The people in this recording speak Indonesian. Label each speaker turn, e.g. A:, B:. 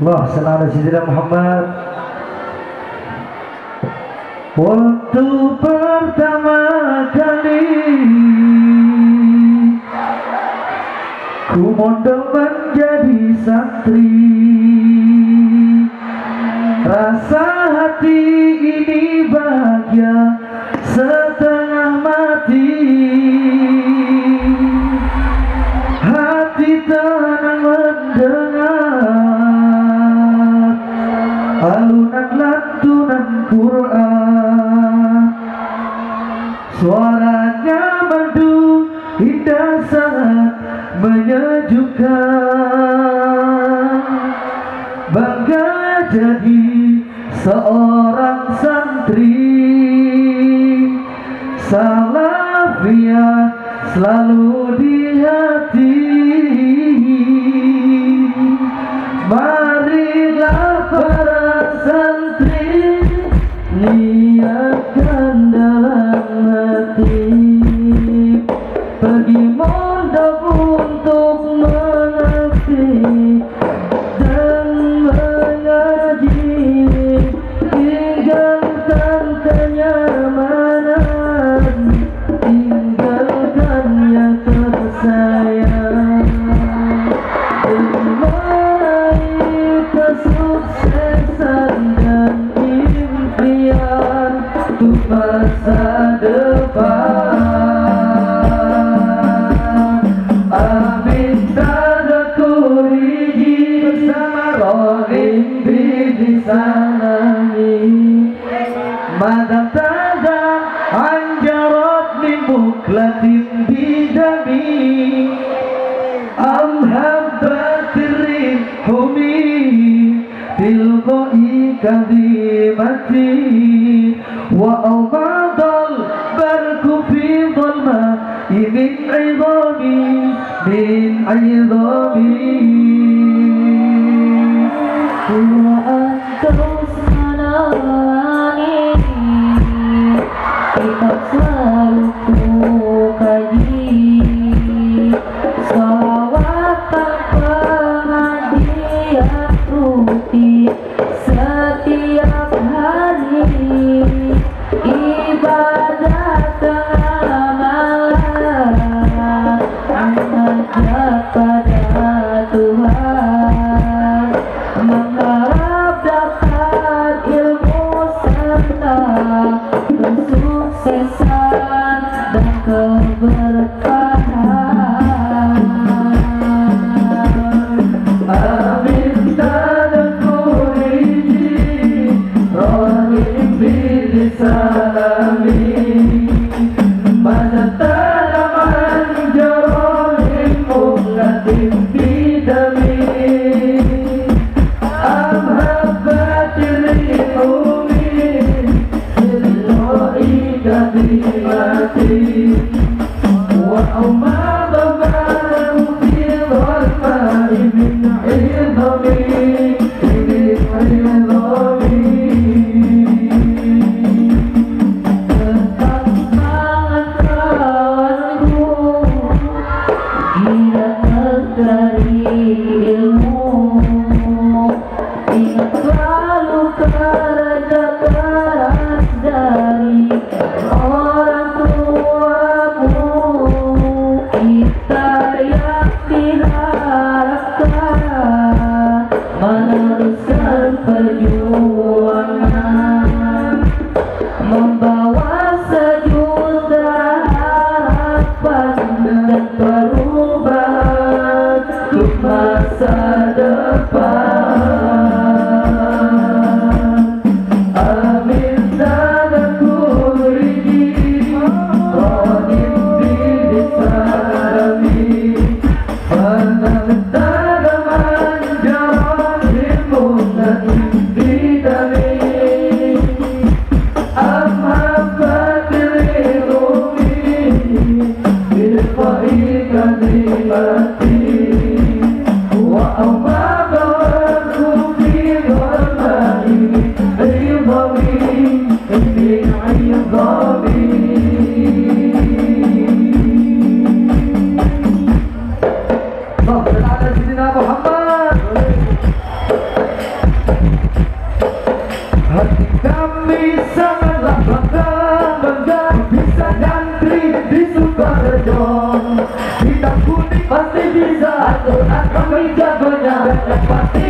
A: Allah selalu Sayyidina Muhammad. Waktu pertama kali Ku mondok menjadi santri. Rasa hati alunan lantunan Quran. Suaranya merdu indah sangat menyejukkan. Bangga jadi seorang santri. Salafiyah selalu di hati. Bye. حياتي وأمضى البرك في ظلمة من عظامي من عظامي.
B: kesuksesan dan keberkahan
A: Amin
B: tadaku rizki Rohim bilisalamin dong Hitam putih pasti bisa.
A: Aturan akan jagonya Pasti